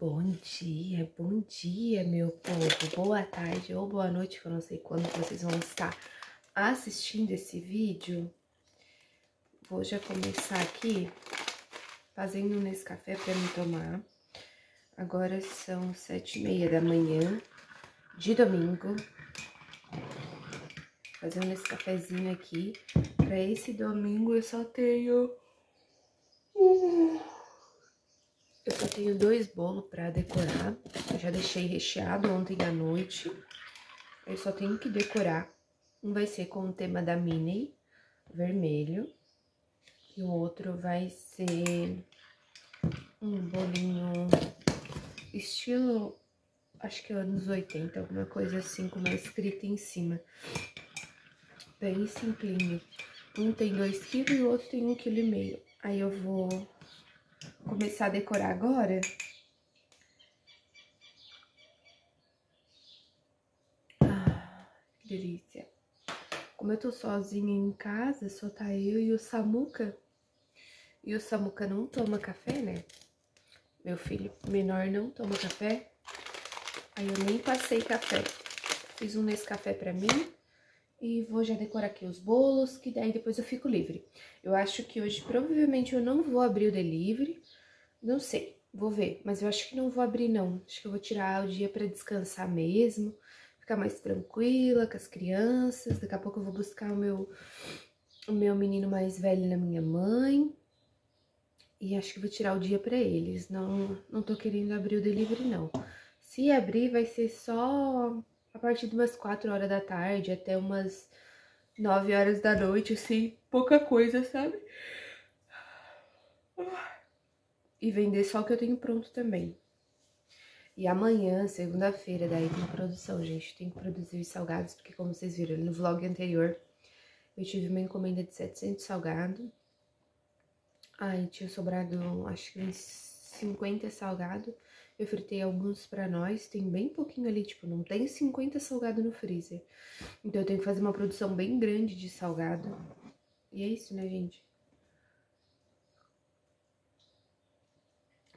Bom dia, bom dia, meu povo. Boa tarde ou boa noite, que eu não sei quando vocês vão estar assistindo esse vídeo. Vou já começar aqui fazendo um café para me tomar. Agora são sete e meia da manhã de domingo. Fazendo esse cafezinho aqui. Para esse domingo eu só tenho... Eu só tenho dois bolos para decorar. Eu já deixei recheado ontem à noite. Eu só tenho que decorar. Um vai ser com o tema da Minnie, vermelho. E o outro vai ser um bolinho estilo, acho que anos 80, alguma coisa assim, com uma escrita em cima. Bem simplinho. Um tem 2 kg e o outro tem 1,5 kg. Aí eu vou começar a decorar agora. Ah, que delícia. Como eu tô sozinha em casa, só tá eu e o Samuca. E o Samuca não toma café, né? Meu filho menor não toma café. Aí eu nem passei café. Fiz um nesse café pra mim. E vou já decorar aqui os bolos, que daí depois eu fico livre. Eu acho que hoje provavelmente eu não vou abrir o delivery. Não sei, vou ver. Mas eu acho que não vou abrir não. Acho que eu vou tirar o dia pra descansar mesmo. Ficar mais tranquila com as crianças. Daqui a pouco eu vou buscar o meu, o meu menino mais velho na minha mãe. E acho que vou tirar o dia pra eles. Não, não tô querendo abrir o delivery, não. Se abrir, vai ser só a partir de umas 4 horas da tarde até umas 9 horas da noite, assim, pouca coisa, sabe? E vender só o que eu tenho pronto também. E amanhã, segunda-feira, daí tem produção, gente. Tem que produzir os salgados, porque como vocês viram no vlog anterior, eu tive uma encomenda de 700 salgados. Aí tinha sobrado, acho que uns 50 salgados. Eu fritei alguns pra nós, tem bem pouquinho ali, tipo, não tem 50 salgado no freezer. Então eu tenho que fazer uma produção bem grande de salgado. E é isso, né, gente?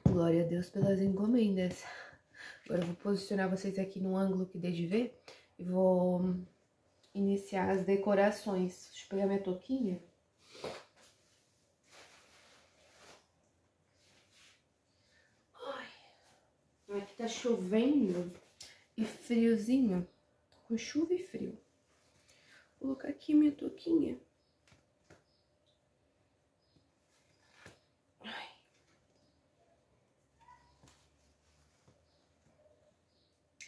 Glória a Deus pelas encomendas. Agora eu vou posicionar vocês aqui num ângulo que dê de ver e vou iniciar as decorações. Deixa eu pegar minha touquinha. Aqui tá chovendo e friozinho. Com chuva e frio. Vou colocar aqui minha touquinha.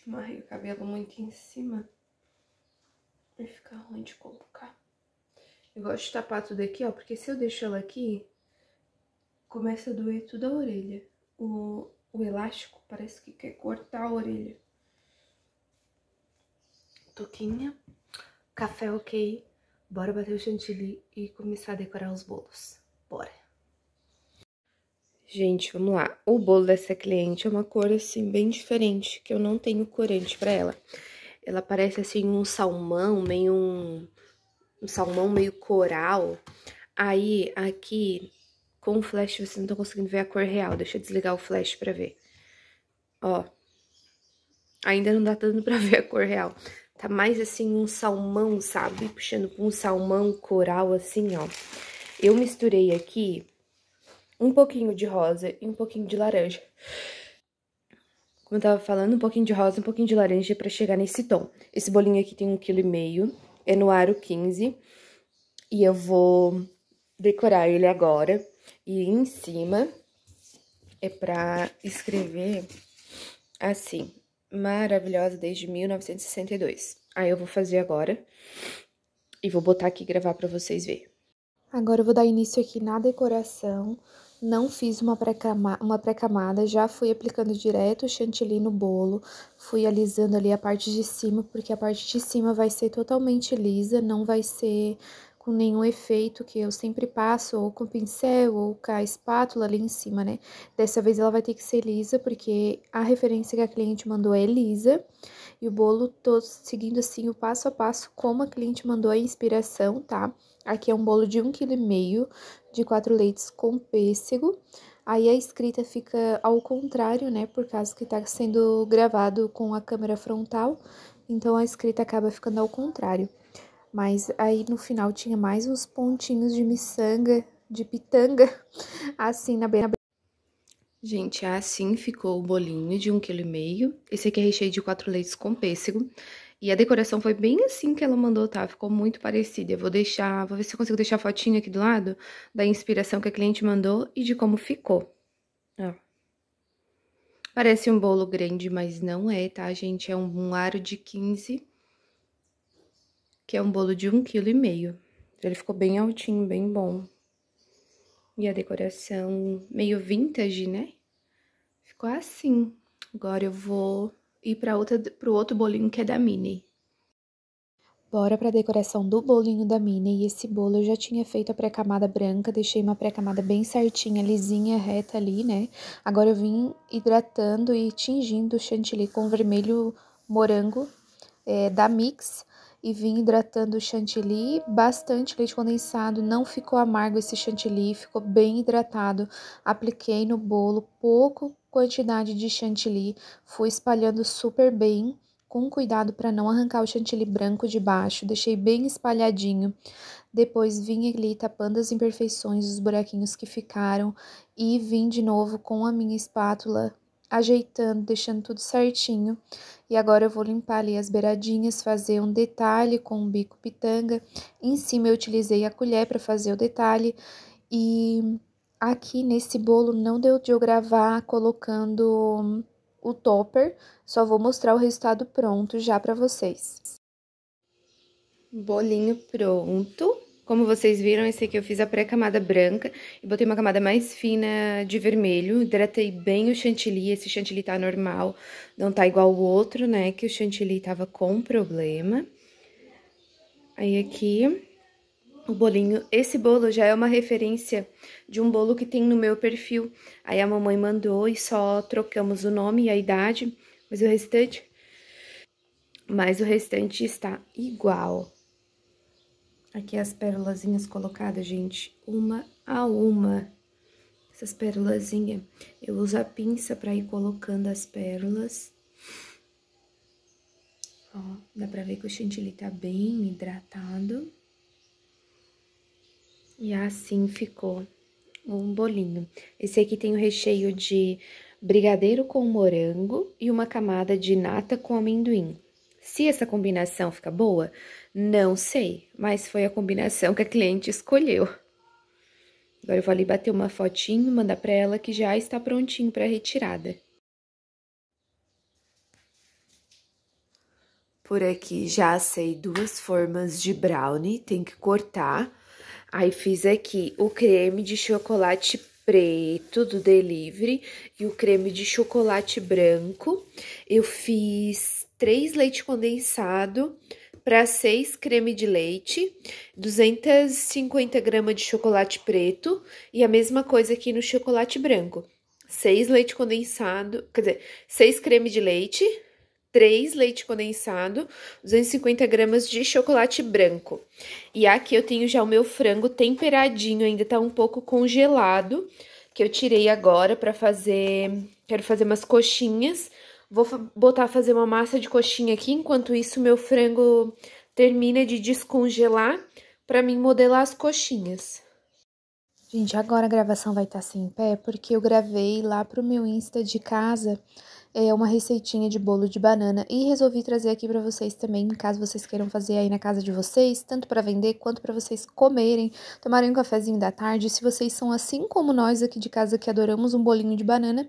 Amarrei o cabelo muito em cima. Vai ficar ruim de colocar. Eu gosto de tapar tudo aqui, ó, porque se eu deixo ela aqui, começa a doer tudo a orelha. O, o elástico parece que quer cortar a orelha. Toquinha, café ok, bora bater o chantilly e começar a decorar os bolos. Bora! Gente, vamos lá. O bolo dessa cliente é uma cor, assim, bem diferente, que eu não tenho corante pra ela. Ela parece, assim, um salmão, meio um... Um salmão meio coral. Aí, aqui, com o flash vocês não estão conseguindo ver a cor real. Deixa eu desligar o flash pra ver. Ó. Ainda não dá dando pra ver a cor real. Tá mais assim um salmão, sabe? Puxando com um salmão coral assim, ó. Eu misturei aqui um pouquinho de rosa e um pouquinho de laranja. Como eu tava falando, um pouquinho de rosa e um pouquinho de laranja pra chegar nesse tom. Esse bolinho aqui tem um quilo e meio, é no aro 15. E eu vou decorar ele agora. E em cima é pra escrever assim, maravilhosa desde 1962. Aí eu vou fazer agora e vou botar aqui gravar pra vocês verem. Agora eu vou dar início aqui na decoração. Não fiz uma pré-camada, uma pré já fui aplicando direto o chantilly no bolo. Fui alisando ali a parte de cima, porque a parte de cima vai ser totalmente lisa, não vai ser com nenhum efeito que eu sempre passo, ou com pincel, ou com a espátula ali em cima, né? Dessa vez ela vai ter que ser lisa, porque a referência que a cliente mandou é lisa. E o bolo tô seguindo assim o passo a passo como a cliente mandou a inspiração, tá? Aqui é um bolo de 1,5 kg de quatro leites com pêssego. Aí a escrita fica ao contrário, né? Por causa que tá sendo gravado com a câmera frontal, então a escrita acaba ficando ao contrário. Mas aí no final tinha mais uns pontinhos de miçanga, de pitanga, assim na beira. Gente, assim ficou o bolinho de um quilo e meio. Esse aqui é recheio de quatro leites com pêssego. E a decoração foi bem assim que ela mandou, tá? Ficou muito parecida. Eu vou deixar, vou ver se eu consigo deixar a fotinha aqui do lado da inspiração que a cliente mandou e de como ficou. Ó. Parece um bolo grande, mas não é, tá, gente? É um aro de 15, que é um bolo de um quilo e meio. Ele ficou bem altinho, bem bom. E a decoração meio vintage, né? Ficou assim. Agora eu vou e para pro outro bolinho que é da Minnie. Bora para a decoração do bolinho da Minnie. E esse bolo eu já tinha feito a pré-camada branca, deixei uma pré-camada bem certinha, lisinha, reta ali, né? Agora eu vim hidratando e tingindo o chantilly com vermelho morango é, da Mix e vim hidratando o chantilly, bastante leite condensado, não ficou amargo esse chantilly, ficou bem hidratado. Apliquei no bolo pouco quantidade de chantilly, fui espalhando super bem, com cuidado para não arrancar o chantilly branco de baixo, deixei bem espalhadinho. Depois vim ali tapando as imperfeições, os buraquinhos que ficaram e vim de novo com a minha espátula ajeitando, deixando tudo certinho. E agora eu vou limpar ali as beiradinhas, fazer um detalhe com o bico pitanga. Em cima eu utilizei a colher para fazer o detalhe e Aqui nesse bolo não deu de eu gravar colocando o topper, só vou mostrar o resultado pronto já para vocês. Bolinho pronto. Como vocês viram, esse aqui eu fiz a pré-camada branca e botei uma camada mais fina de vermelho. Hidratei bem o chantilly, esse chantilly tá normal, não tá igual o outro, né, que o chantilly tava com problema. Aí aqui o bolinho. Esse bolo já é uma referência de um bolo que tem no meu perfil. Aí a mamãe mandou e só trocamos o nome e a idade, mas o restante... Mas o restante está igual. Aqui as pérolazinhas colocadas, gente, uma a uma. Essas pérolazinhas. Eu uso a pinça para ir colocando as pérolas. Ó, dá pra ver que o chantilly tá bem hidratado. E assim ficou um bolinho. Esse aqui tem o recheio de brigadeiro com morango e uma camada de nata com amendoim. Se essa combinação fica boa, não sei, mas foi a combinação que a cliente escolheu. Agora eu vou ali bater uma fotinho, mandar para ela que já está prontinho para retirada. Por aqui já assei duas formas de brownie, tem que cortar Aí fiz aqui o creme de chocolate preto do delivery e o creme de chocolate branco. Eu fiz três leite condensado para seis creme de leite, 250 gramas de chocolate preto e a mesma coisa aqui no chocolate branco. Seis leite condensado, quer dizer, seis creme de leite, 3 leite condensado, 250 gramas de chocolate branco. E aqui eu tenho já o meu frango temperadinho, ainda tá um pouco congelado, que eu tirei agora pra fazer... Quero fazer umas coxinhas. Vou botar fazer uma massa de coxinha aqui, enquanto isso meu frango termina de descongelar pra mim modelar as coxinhas. Gente, agora a gravação vai estar tá sem pé, porque eu gravei lá pro meu Insta de casa é uma receitinha de bolo de banana e resolvi trazer aqui para vocês também, caso vocês queiram fazer aí na casa de vocês, tanto para vender quanto para vocês comerem, tomarem um cafezinho da tarde. Se vocês são assim como nós aqui de casa que adoramos um bolinho de banana,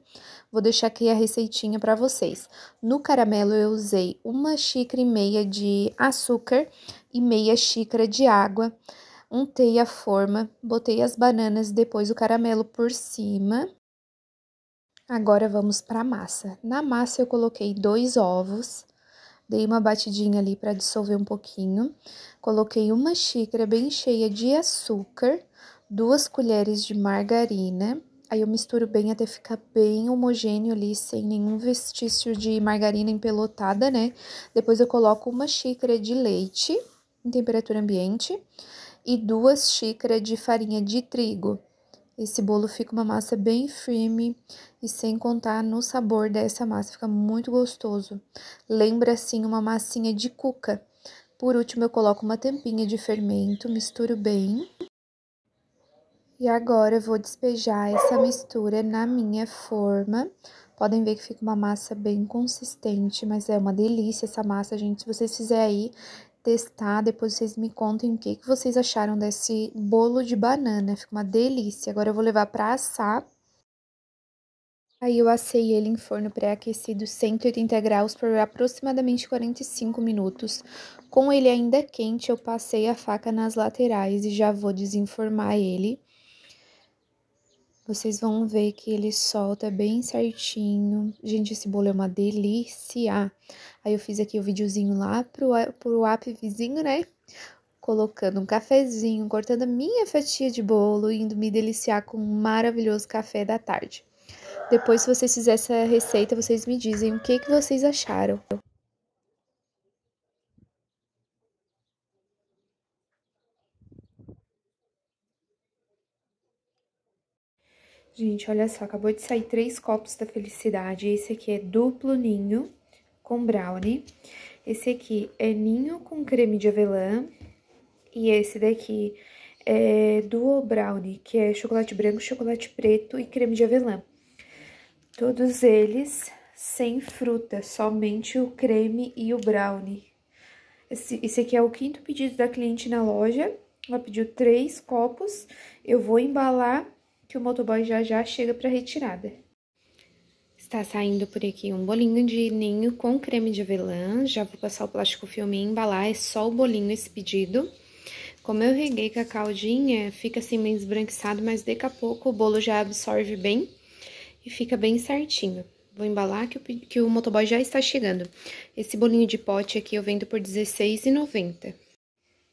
vou deixar aqui a receitinha para vocês. No caramelo eu usei uma xícara e meia de açúcar e meia xícara de água. Untei a forma, botei as bananas, depois o caramelo por cima Agora vamos para a massa. Na massa eu coloquei dois ovos, dei uma batidinha ali para dissolver um pouquinho. Coloquei uma xícara bem cheia de açúcar, duas colheres de margarina. Aí eu misturo bem até ficar bem homogêneo ali, sem nenhum vestício de margarina empelotada, né? Depois eu coloco uma xícara de leite em temperatura ambiente e duas xícaras de farinha de trigo. Esse bolo fica uma massa bem firme e sem contar no sabor dessa massa, fica muito gostoso. Lembra, assim, uma massinha de cuca. Por último, eu coloco uma tampinha de fermento, misturo bem. E agora eu vou despejar essa mistura na minha forma. Podem ver que fica uma massa bem consistente, mas é uma delícia essa massa, gente. Se vocês fizerem aí, testar, depois vocês me contem o que, que vocês acharam desse bolo de banana. Fica uma delícia. Agora eu vou levar para assar. Aí eu assei ele em forno pré-aquecido 180 graus por aproximadamente 45 minutos. Com ele ainda quente, eu passei a faca nas laterais e já vou desenformar ele. Vocês vão ver que ele solta bem certinho. Gente, esse bolo é uma delícia. Aí eu fiz aqui o videozinho lá pro, pro app vizinho, né? Colocando um cafezinho, cortando a minha fatia de bolo indo me deliciar com um maravilhoso café da tarde. Depois, se vocês fizerem essa receita, vocês me dizem o que, que vocês acharam. Gente, olha só, acabou de sair três copos da felicidade. Esse aqui é duplo ninho com brownie. Esse aqui é ninho com creme de avelã. E esse daqui é duo brownie, que é chocolate branco, chocolate preto e creme de avelã. Todos eles sem fruta, somente o creme e o brownie. Esse, esse aqui é o quinto pedido da cliente na loja. Ela pediu três copos. Eu vou embalar que o motoboy já já chega para retirada. Está saindo por aqui um bolinho de ninho com creme de avelã. Já vou passar o plástico filme e embalar. É só o bolinho esse pedido. Como eu reguei com a caldinha, fica assim meio esbranquiçado, mas daqui a pouco o bolo já absorve bem e fica bem certinho. Vou embalar que o, que o motoboy já está chegando. Esse bolinho de pote aqui eu vendo por R$16,90.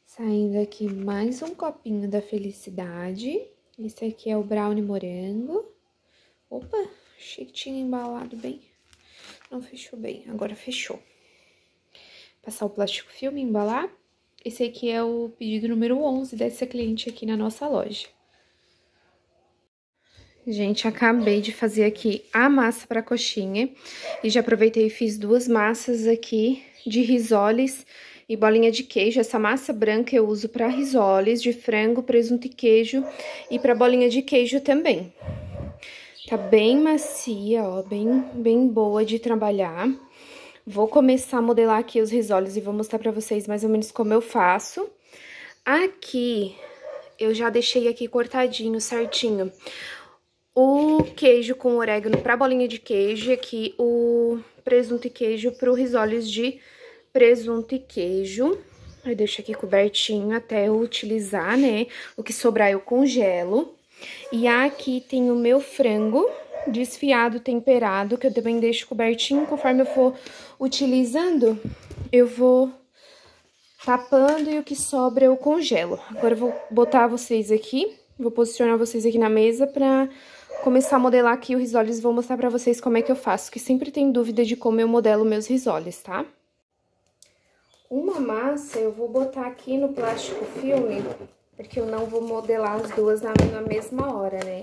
Saindo aqui mais um copinho da felicidade. Esse aqui é o brownie morango. Opa, achei que tinha embalado bem. Não fechou bem, agora fechou. Passar o plástico filme, embalar. Esse aqui é o pedido número 11 dessa cliente aqui na nossa loja. Gente, acabei de fazer aqui a massa para coxinha. E já aproveitei e fiz duas massas aqui de risoles e bolinha de queijo. Essa massa branca eu uso para risoles de frango, presunto e queijo e para bolinha de queijo também. Tá bem macia, ó, bem, bem boa de trabalhar. Vou começar a modelar aqui os risoles e vou mostrar pra vocês mais ou menos como eu faço. Aqui, eu já deixei aqui cortadinho, certinho, o queijo com orégano pra bolinha de queijo e aqui o presunto e queijo pro risoles de presunto e queijo. Eu deixo aqui cobertinho até eu utilizar, né? O que sobrar eu congelo. E aqui tem o meu frango desfiado, temperado, que eu também deixo cobertinho. Conforme eu for utilizando, eu vou tapando e o que sobra eu congelo. Agora eu vou botar vocês aqui, vou posicionar vocês aqui na mesa pra começar a modelar aqui o risoles. Vou mostrar pra vocês como é que eu faço, que sempre tem dúvida de como eu modelo meus risoles, tá? Uma massa eu vou botar aqui no plástico filme, porque eu não vou modelar as duas na, na mesma hora, né?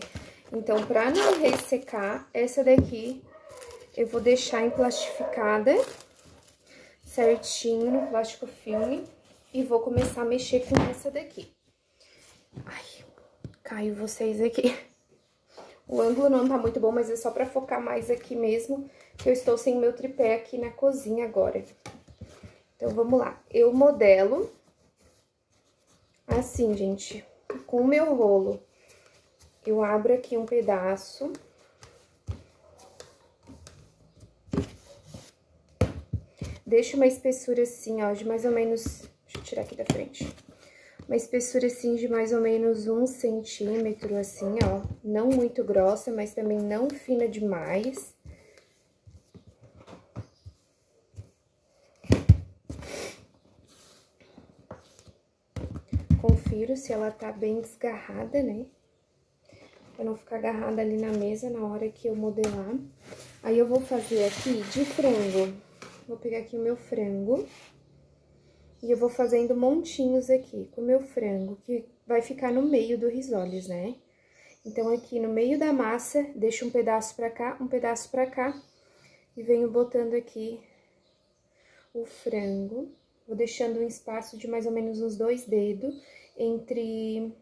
Então, pra não ressecar, essa daqui eu vou deixar emplastificada certinho no plástico filme e vou começar a mexer com essa daqui. Ai, caiu vocês aqui. O ângulo não tá muito bom, mas é só pra focar mais aqui mesmo, que eu estou sem meu tripé aqui na cozinha agora. Então, vamos lá. Eu modelo assim, gente, com o meu rolo. Eu abro aqui um pedaço. Deixo uma espessura assim, ó, de mais ou menos... Deixa eu tirar aqui da frente. Uma espessura assim de mais ou menos um centímetro, assim, ó. Não muito grossa, mas também não fina demais. Se ela tá bem desgarrada, né? Pra não ficar agarrada ali na mesa na hora que eu modelar. Aí, eu vou fazer aqui de frango. Vou pegar aqui o meu frango. E eu vou fazendo montinhos aqui com o meu frango, que vai ficar no meio do risoles, né? Então, aqui no meio da massa, deixo um pedaço pra cá, um pedaço pra cá, e venho botando aqui o frango. Vou deixando um espaço de mais ou menos uns dois dedos entre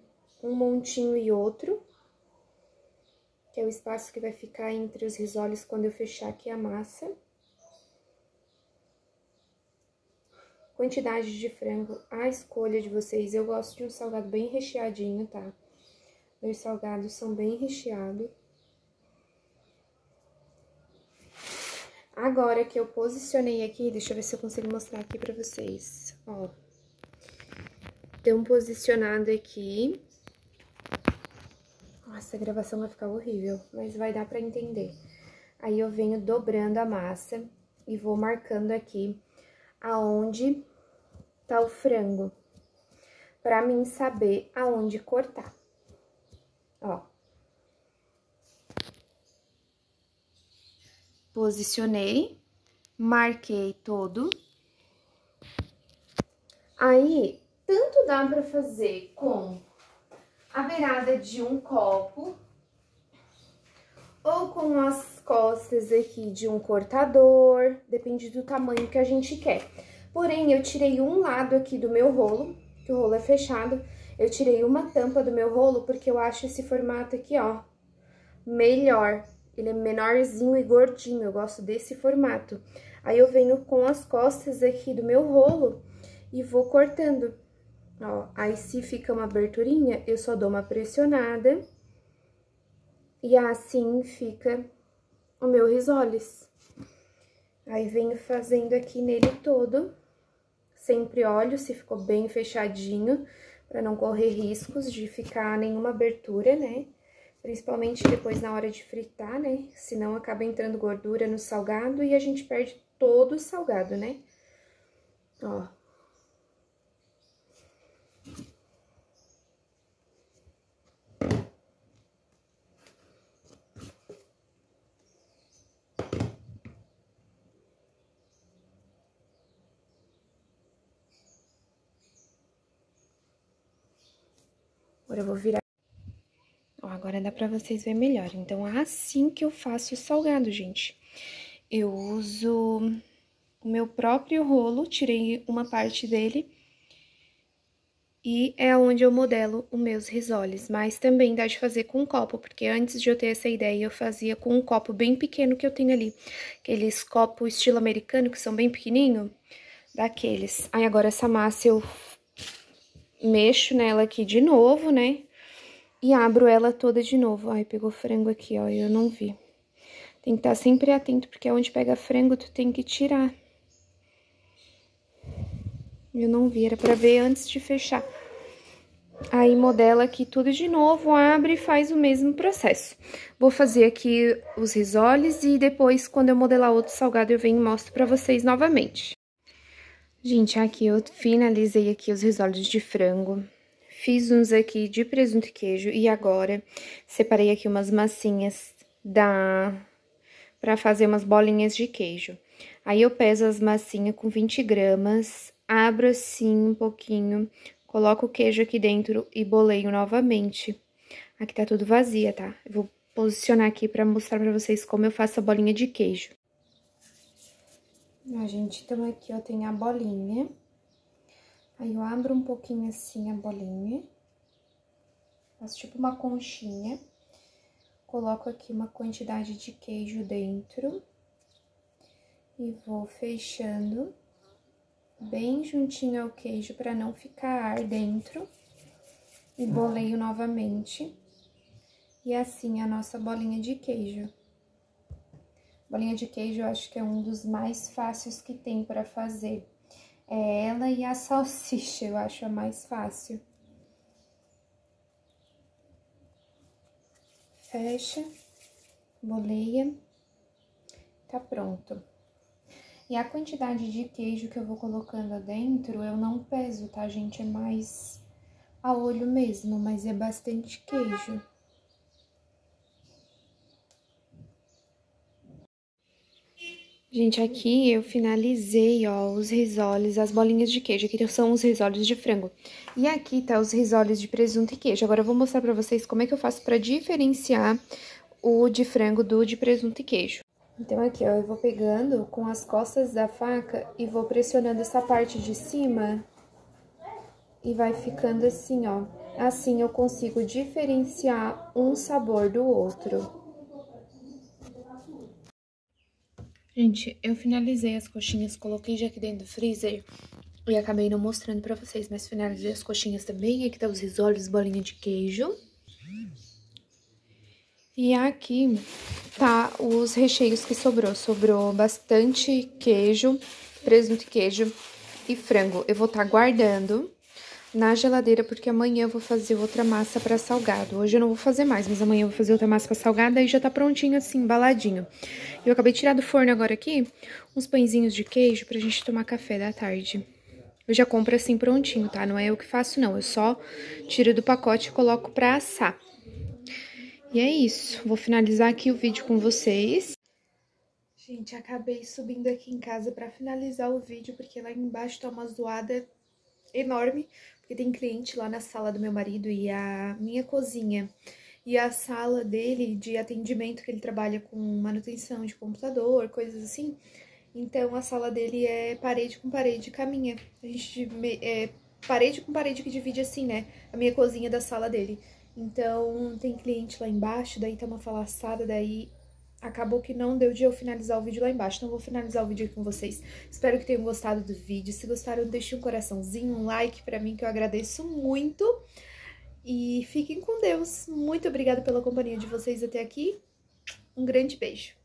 um montinho e outro, que é o espaço que vai ficar entre os risoles quando eu fechar aqui a massa. Quantidade de frango, a escolha de vocês. Eu gosto de um salgado bem recheadinho, tá? Meus salgados são bem recheados. Agora que eu posicionei aqui, deixa eu ver se eu consigo mostrar aqui pra vocês, ó. Um posicionado aqui. Nossa, a gravação vai ficar horrível, mas vai dar pra entender. Aí, eu venho dobrando a massa e vou marcando aqui aonde tá o frango, pra mim saber aonde cortar. Ó. Posicionei, marquei todo. Aí, tanto dá pra fazer com a beirada de um copo, ou com as costas aqui de um cortador, depende do tamanho que a gente quer. Porém, eu tirei um lado aqui do meu rolo, que o rolo é fechado, eu tirei uma tampa do meu rolo porque eu acho esse formato aqui, ó, melhor. Ele é menorzinho e gordinho, eu gosto desse formato. Aí, eu venho com as costas aqui do meu rolo e vou cortando. Ó, aí se fica uma aberturinha, eu só dou uma pressionada. E assim fica o meu risoles. Aí, venho fazendo aqui nele todo. Sempre olho se ficou bem fechadinho, pra não correr riscos de ficar nenhuma abertura, né? Principalmente depois na hora de fritar, né? Senão acaba entrando gordura no salgado e a gente perde todo o salgado, né? Ó. Agora eu vou virar. Ó, agora dá pra vocês verem melhor. Então, é assim que eu faço o salgado, gente. Eu uso o meu próprio rolo, tirei uma parte dele. E é onde eu modelo os meus risoles, mas também dá de fazer com um copo, porque antes de eu ter essa ideia, eu fazia com um copo bem pequeno que eu tenho ali. Aqueles copos estilo americano, que são bem pequenininho, daqueles. Aí, agora essa massa eu mexo nela aqui de novo, né? E abro ela toda de novo. Ai, pegou frango aqui, ó, eu não vi. Tem que estar sempre atento, porque onde pega frango, tu tem que tirar. Eu não vi, era pra ver antes de fechar. Aí, modela aqui tudo de novo, abre e faz o mesmo processo. Vou fazer aqui os risoles e depois, quando eu modelar outro salgado, eu venho e mostro pra vocês novamente. Gente, aqui eu finalizei aqui os risoles de frango. Fiz uns aqui de presunto e queijo e agora separei aqui umas massinhas da para fazer umas bolinhas de queijo. Aí eu peso as massinhas com 20 gramas, abro assim um pouquinho, coloco o queijo aqui dentro e boleio novamente. Aqui tá tudo vazia, tá? Eu vou posicionar aqui pra mostrar pra vocês como eu faço a bolinha de queijo. A gente, então aqui eu tenho a bolinha. Aí eu abro um pouquinho assim a bolinha. Faço tipo uma conchinha. Coloco aqui uma quantidade de queijo dentro. E vou fechando bem juntinho ao queijo para não ficar ar dentro. E boleio novamente. E assim a nossa bolinha de queijo. Bolinha de queijo eu acho que é um dos mais fáceis que tem para fazer. É ela e a salsicha, eu acho a mais fácil. Fecha, boleia, tá pronto. E a quantidade de queijo que eu vou colocando dentro, eu não peso, tá, gente? É mais a olho mesmo, mas é bastante queijo. Gente, aqui eu finalizei, ó, os risoles, as bolinhas de queijo. Aqui são os risoles de frango. E aqui tá os risoles de presunto e queijo. Agora eu vou mostrar pra vocês como é que eu faço pra diferenciar o de frango do de presunto e queijo. Então, aqui, ó, eu vou pegando com as costas da faca e vou pressionando essa parte de cima e vai ficando assim, ó. Assim eu consigo diferenciar um sabor do outro. Gente, eu finalizei as coxinhas, coloquei já aqui dentro do freezer e acabei não mostrando pra vocês, mas finalizei as coxinhas também. Aqui tá os risoles, bolinha de queijo. E aqui tá os recheios que sobrou. Sobrou bastante queijo, presunto e queijo e frango. Eu vou estar tá guardando na geladeira, porque amanhã eu vou fazer outra massa para salgado. Hoje eu não vou fazer mais, mas amanhã eu vou fazer outra massa para salgado, aí já tá prontinho assim, embaladinho. Eu acabei de tirar do forno agora aqui uns pãezinhos de queijo pra gente tomar café da tarde. Eu já compro assim prontinho, tá? Não é eu que faço, não. Eu só tiro do pacote e coloco pra assar. E é isso. Vou finalizar aqui o vídeo com vocês. Gente, acabei subindo aqui em casa pra finalizar o vídeo, porque lá embaixo tá uma zoada enorme, porque tem cliente lá na sala do meu marido e a minha cozinha e a sala dele de atendimento, que ele trabalha com manutenção de computador, coisas assim. Então, a sala dele é parede com parede caminha. A gente é parede com parede que divide assim, né? A minha cozinha da sala dele. Então, tem cliente lá embaixo, daí tá uma falaçada, daí acabou que não deu de eu finalizar o vídeo lá embaixo, então vou finalizar o vídeo aqui com vocês. Espero que tenham gostado do vídeo. Se gostaram, deixem um coraçãozinho, um like pra mim, que eu agradeço muito. E fiquem com Deus. Muito obrigada pela companhia de vocês até aqui. Um grande beijo.